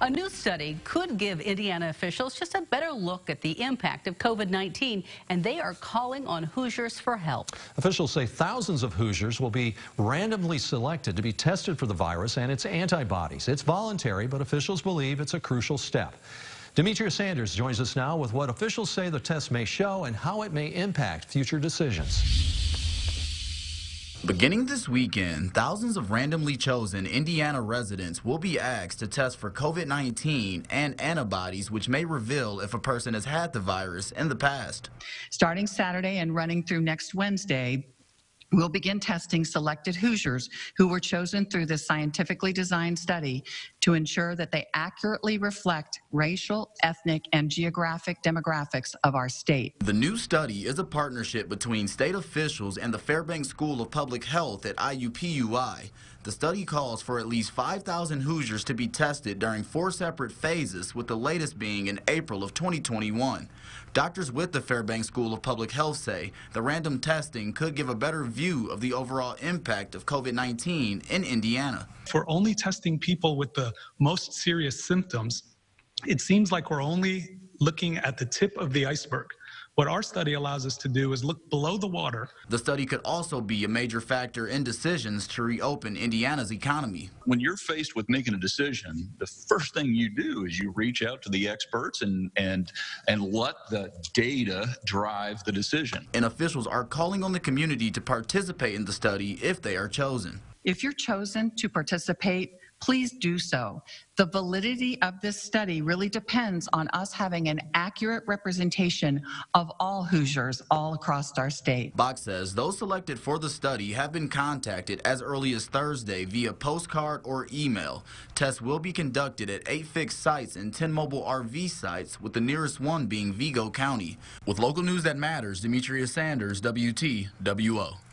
A new study could give Indiana officials just a better look at the impact of COVID-19, and they are calling on Hoosiers for help. Officials say thousands of Hoosiers will be randomly selected to be tested for the virus and its antibodies. It's voluntary, but officials believe it's a crucial step. Demetria Sanders joins us now with what officials say the test may show and how it may impact future decisions. Beginning this weekend, thousands of randomly chosen Indiana residents will be asked to test for COVID-19 and antibodies which may reveal if a person has had the virus in the past. Starting Saturday and running through next Wednesday, We'll begin testing selected Hoosiers who were chosen through this scientifically designed study to ensure that they accurately reflect racial, ethnic, and geographic demographics of our state. The new study is a partnership between state officials and the Fairbanks School of Public Health at IUPUI. The study calls for at least 5,000 Hoosiers to be tested during four separate phases, with the latest being in April of 2021. Doctors with the Fairbanks School of Public Health say the random testing could give a better view of the overall impact of COVID-19 in Indiana. If we're only testing people with the most serious symptoms, it seems like we're only looking at the tip of the iceberg. What our study allows us to do is look below the water. The study could also be a major factor in decisions to reopen Indiana's economy. When you're faced with making a decision, the first thing you do is you reach out to the experts and and and let the data drive the decision. And officials are calling on the community to participate in the study if they are chosen. If you're chosen to participate, please do so. The validity of this study really depends on us having an accurate representation of all Hoosiers all across our state. Box says those selected for the study have been contacted as early as Thursday via postcard or email. Tests will be conducted at eight fixed sites and 10 mobile RV sites, with the nearest one being Vigo County. With local news that matters, Demetria Sanders, WTWO.